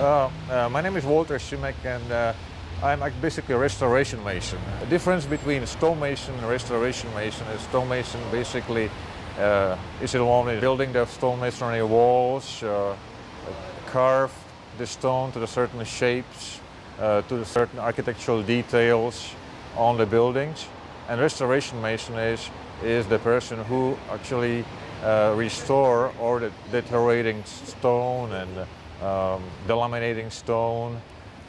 Uh, uh, my name is Walter Schumek and uh, I'm basically a restoration mason. The difference between stonemason and restoration mason is stonemason basically uh, is involved in building the stonemasonry walls, uh, carve the stone to the certain shapes, to the certain architectural details on the buildings. And restoration mason is, is the person who actually restore all the deteriorating stone and um, delaminating stone,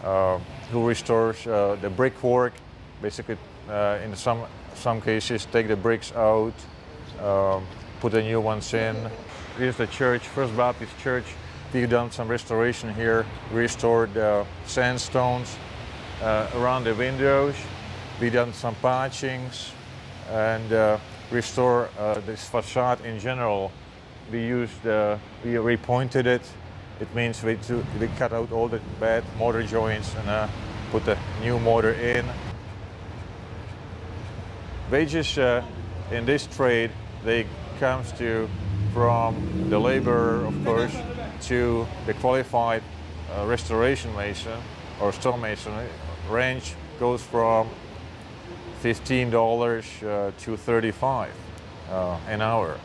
uh, who restores uh, the brickwork, basically uh, in some, some cases take the bricks out, um, put the new ones in. Here's the church, First Baptist Church. We've done some restoration here, restored uh, sandstones uh, around the windows. We've done some patchings and restore this facade in general. We used, uh, we repointed it. It means we, to, we cut out all the bad mortar joints and uh, put a new mortar in. Wages uh, in this trade, they comes to from the labor, of course, to the qualified uh, restoration mason or stonemason range goes from $15 uh, to 35 uh, an hour.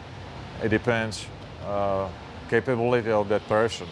It depends uh, capability of that person.